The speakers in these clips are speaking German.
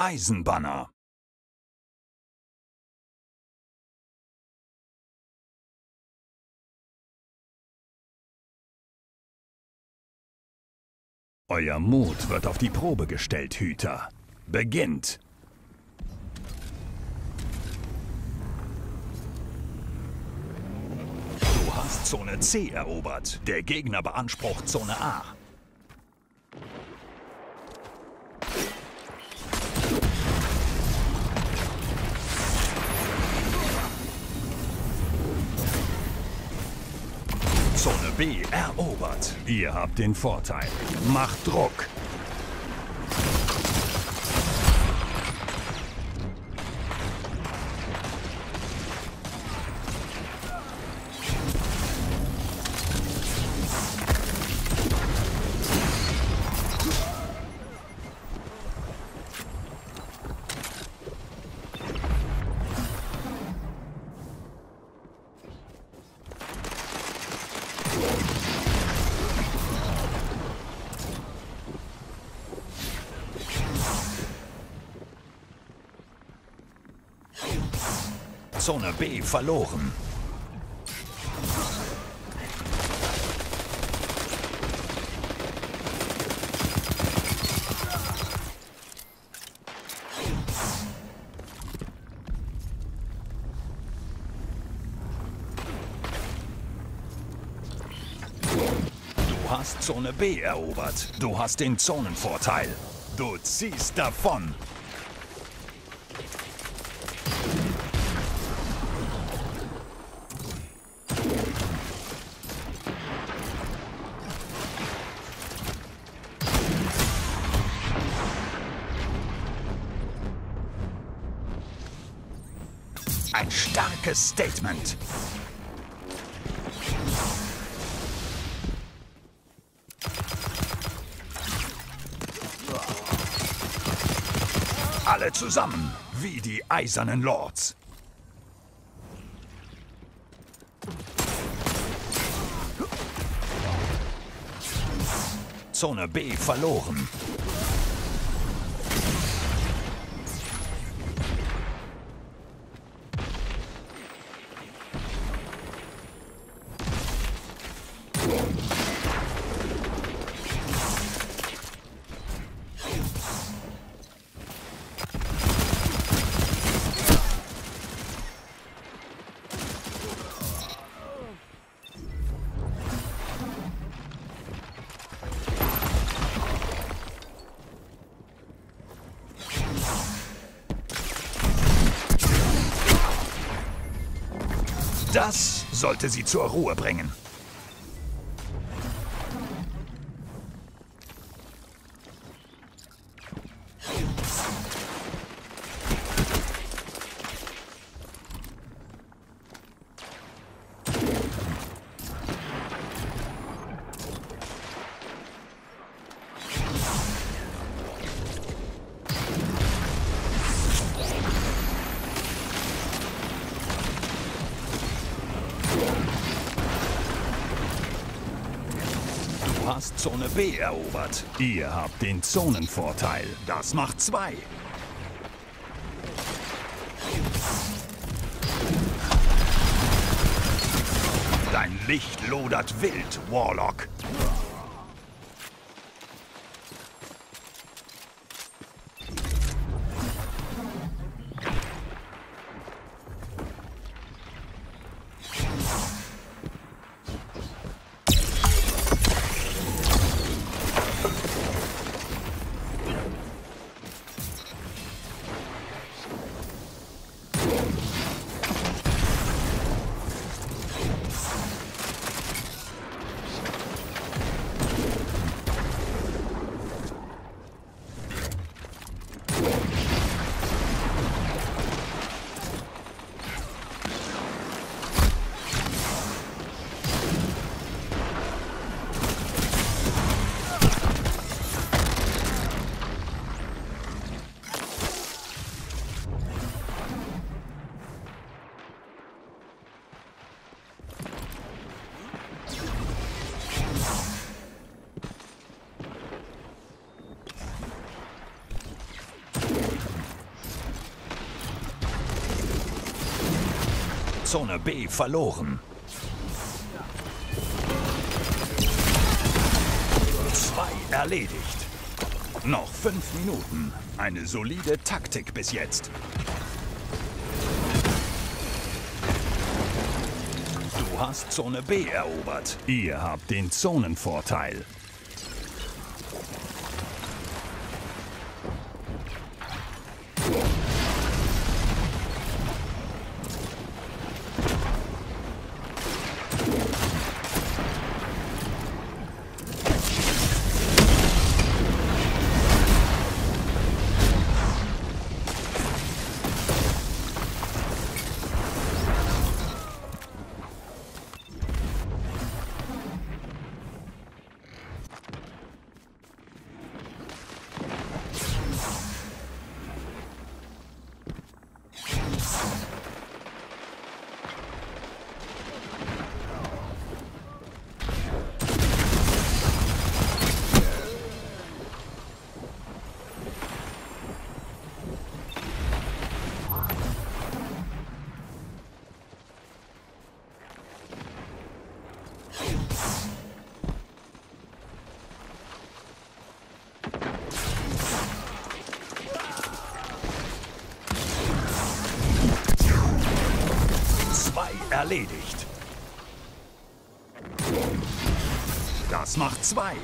Eisenbanner. Euer Mut wird auf die Probe gestellt, Hüter. Beginnt! Du hast Zone C erobert. Der Gegner beansprucht Zone A. Zone B erobert. Ihr habt den Vorteil. Macht Druck. Zone B verloren. Du hast Zone B erobert. Du hast den Zonenvorteil. Du ziehst davon. Starkes Statement. Alle zusammen, wie die Eisernen Lords. Zone B verloren. Das sollte sie zur Ruhe bringen. Hast Zone B erobert. Ihr habt den Zonenvorteil. Das macht zwei. Dein Licht lodert wild, Warlock. Zone B verloren. Zwei erledigt. Noch fünf Minuten. Eine solide Taktik bis jetzt. Du hast Zone B erobert. Ihr habt den Zonenvorteil. Erledigt. Das macht zwei.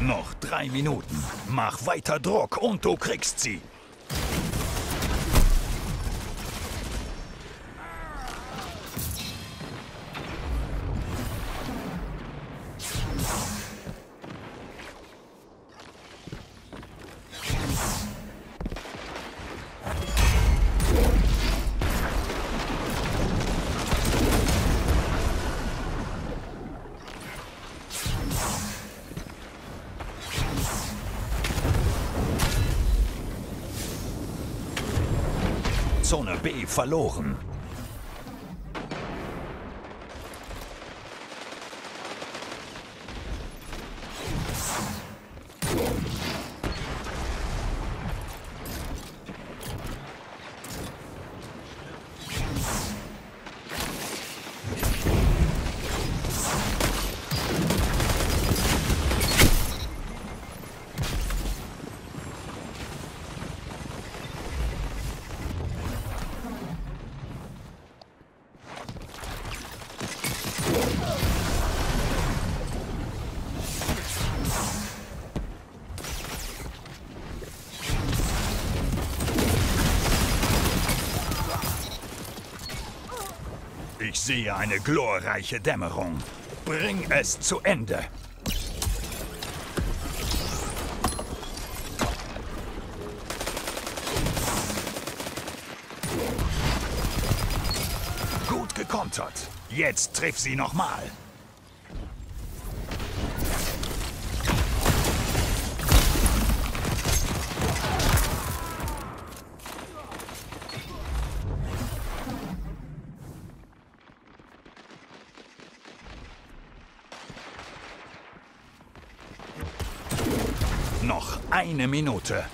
Noch drei Minuten. Mach weiter Druck und du kriegst sie. B verloren. Ich sehe eine glorreiche Dämmerung. Bring es zu Ende. Gut gekontert. Jetzt triff sie nochmal. Noch eine Minute.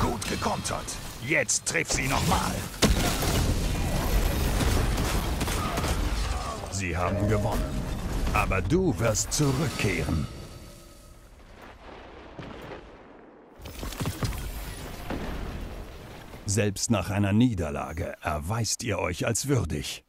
Gut gekontert. Jetzt triff sie nochmal. Sie haben gewonnen. Aber du wirst zurückkehren. Selbst nach einer Niederlage erweist ihr euch als würdig.